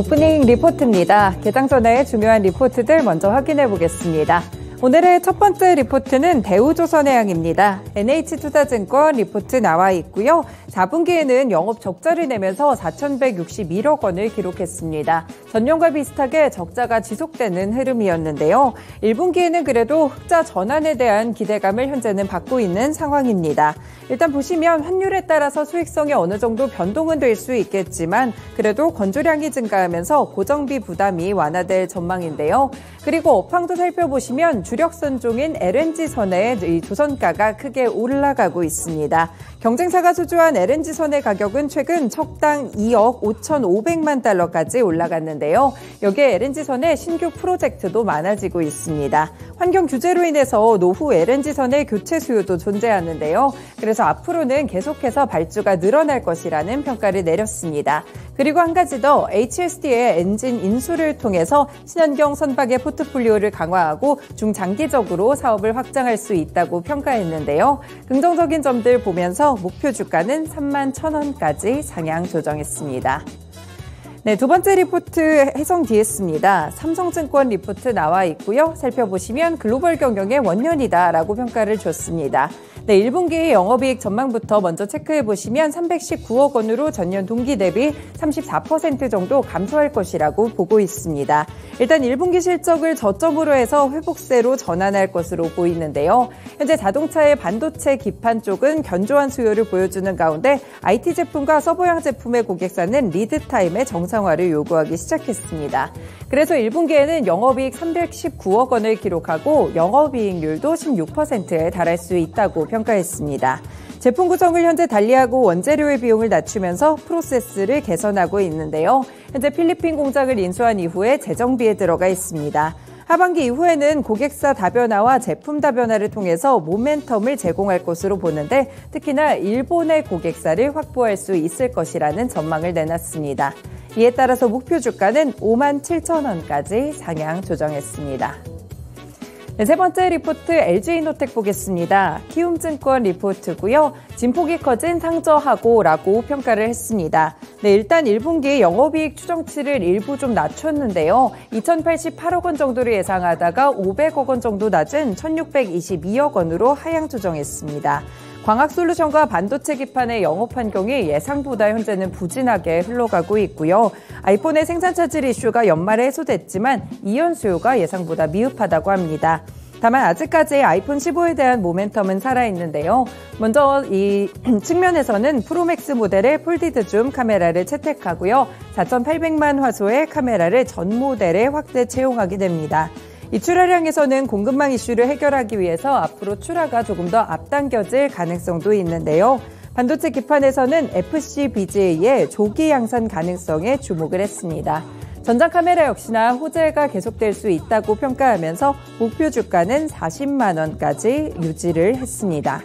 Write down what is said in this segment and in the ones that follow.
오프닝 리포트입니다. 개장 전에 중요한 리포트들 먼저 확인해 보겠습니다. 오늘의 첫 번째 리포트는 대우조선해양입니다. NH투자증권 리포트 나와 있고요. 4분기에는 영업 적자를 내면서 4,161억 원을 기록했습니다. 전년과 비슷하게 적자가 지속되는 흐름이었는데요. 1분기에는 그래도 흑자 전환에 대한 기대감을 현재는 받고 있는 상황입니다. 일단 보시면 환율에 따라서 수익성이 어느 정도 변동은 될 수 있겠지만 그래도 건조량이 증가하면서 고정비 부담이 완화될 전망인데요. 그리고 업황도 살펴보시면 주력 선종인 LNG 선의 조선가가 크게 올라가고 있습니다. 경쟁사가 수주한 LNG 선의 가격은 최근 척당 2억 5,500만 달러까지 올라갔는데요. 여기에 LNG 선의 신규 프로젝트도 많아지고 있습니다. 환경 규제로 인해서 노후 LNG 선의 교체 수요도 존재하는데요. 그래서 앞으로는 계속해서 발주가 늘어날 것이라는 평가를 내렸습니다. 그리고 한 가지 더 HSD의 엔진 인수를 통해서 친환경 선박의 포트폴리오를 강화하고 중장기적으로 사업을 확장할 수 있다고 평가했는데요. 긍정적인 점들 보면서 목표 주가는 3만 1,000원까지 상향 조정했습니다. 네, 두 번째 리포트 해성 DS입니다. 삼성증권 리포트 나와 있고요. 살펴보시면 글로벌 경영의 원년이다라고 평가를 줬습니다. 네, 1분기 영업이익 전망부터 먼저 체크해 보시면 319억 원으로 전년 동기 대비 34% 정도 감소할 것이라고 보고 있습니다. 일단 1분기 실적을 저점으로 해서 회복세로 전환할 것으로 보이는데요. 현재 자동차의 반도체 기판 쪽은 견조한 수요를 보여주는 가운데 IT 제품과 서버형 제품의 고객사는 lead time의 정상 화를 요구하기 시작했습니다. 그래서 1분기에는 영업이익 319억 원을 기록하고 영업이익률도 16%에 달할 수 있다고 평가했습니다. 제품 구성을 현재 달리하고 원재료의 비용을 낮추면서 프로세스를 개선하고 있는데요. 현재 필리핀 공장을 인수한 이후에 재정비에 들어가 있습니다. 하반기 이후에는 고객사 다변화와 제품 다변화를 통해서 모멘텀을 제공할 것으로 보는데 특히나 일본의 고객사를 확보할 수 있을 것이라는 전망을 내놨습니다. 이에 따라서 목표 주가는 5만 7천 원까지 상향 조정했습니다. 네, 세 번째 리포트 LG이노텍 보겠습니다. 키움증권 리포트고요. 진폭이 커진 상저하고라고 평가를 했습니다. 네, 일단 1분기 영업이익 추정치를 일부 좀 낮췄는데요. 2,088억 원 정도를 예상하다가 500억 원 정도 낮은 1,622억 원으로 하향 조정했습니다. 광학솔루션과 반도체 기판의 영업 환경이 예상보다 현재는 부진하게 흘러가고 있고요. 아이폰의 생산 차질 이슈가 연말에 해소됐지만 이연 수요가 예상보다 미흡하다고 합니다. 다만 아직까지 아이폰 15에 대한 모멘텀은 살아있는데요. 먼저 이 측면에서는 Pro Max 모델의 folded zoom 카메라를 채택하고요. 4,800만 화소의 카메라를 전 모델에 확대 채용하게 됩니다. 이 출하량에서는 공급망 이슈를 해결하기 위해서 앞으로 출하가 조금 더 앞당겨질 가능성도 있는데요. 반도체 기판에서는 FC-BGA의 조기 양산 가능성에 주목을 했습니다. 전자카메라 역시나 호재가 계속될 수 있다고 평가하면서 목표 주가는 40만 원까지 유지를 했습니다.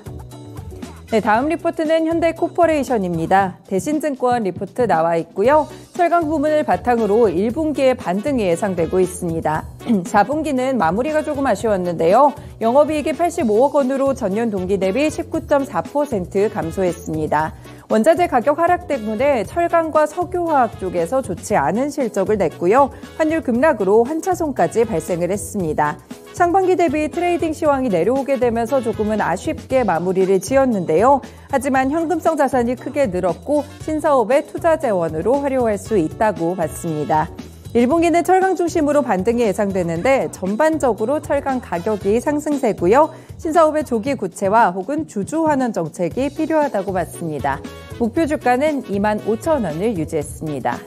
네, 다음 리포트는 현대코퍼레이션입니다. 대신증권 리포트 나와 있고요. 철강 부문을 바탕으로 1분기의 반등이 예상되고 있습니다. 4분기는 마무리가 조금 아쉬웠는데요. 영업이익이 85억 원으로 전년 동기 대비 19.4% 감소했습니다. 원자재 가격 하락 때문에 철강과 석유화학 쪽에서 좋지 않은 실적을 냈고요. 환율 급락으로 환차손까지 발생을 했습니다. 상반기 대비 trading 시황이 내려오게 되면서 조금은 아쉽게 마무리를 지었는데요. 하지만 현금성 자산이 크게 늘었고 신사업의 투자 재원으로 활용할 수 있다고 봤습니다. 1분기는 철강 중심으로 반등이 예상되는데 전반적으로 철강 가격이 상승세고요. 신사업의 조기 구체화 혹은 주주 환원 정책이 필요하다고 봤습니다. 목표 주가는 2만 5천 원을 유지했습니다.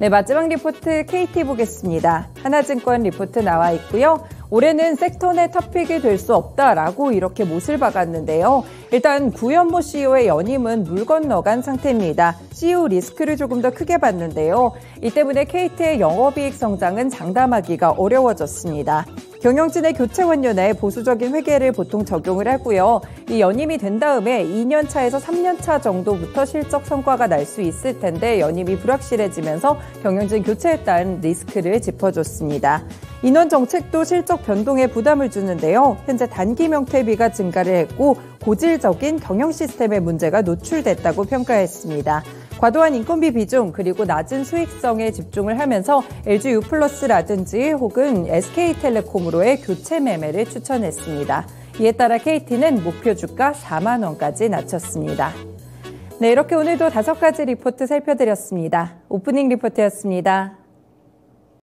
네, 마지막 리포트 KT 보겠습니다. 하나증권 리포트 나와 있고요. 올해는 섹터 내 top pick이 될 수 없다라고 이렇게 못을 박았는데요. 일단 구현모 CEO의 연임은 물 건너간 상태입니다. CEO 리스크를 조금 더 크게 봤는데요. 이 때문에 KT의 영업이익 성장은 장담하기가 어려워졌습니다. 경영진의 교체 원년에 보수적인 회계를 보통 적용을 하고요. 이 연임이 된 다음에 2년 차에서 3년 차 정도부터 실적 성과가 날 수 있을 텐데 연임이 불확실해지면서 경영진 교체에 따른 리스크를 짚어줬습니다. 인원 정책도 실적 변동에 부담을 주는데요. 현재 단기 명퇴비가 증가를 했고 고질적인 경영 시스템의 문제가 노출됐다고 평가했습니다. 과도한 인건비 비중 그리고 낮은 수익성에 집중을 하면서 LG U+라든지 혹은 SK텔레콤으로의 교체 매매를 추천했습니다. 이에 따라 KT는 목표 주가 4만 원까지 낮췄습니다. 네, 이렇게 오늘도 다섯 가지 리포트 살펴드렸습니다. 오프닝 리포트였습니다.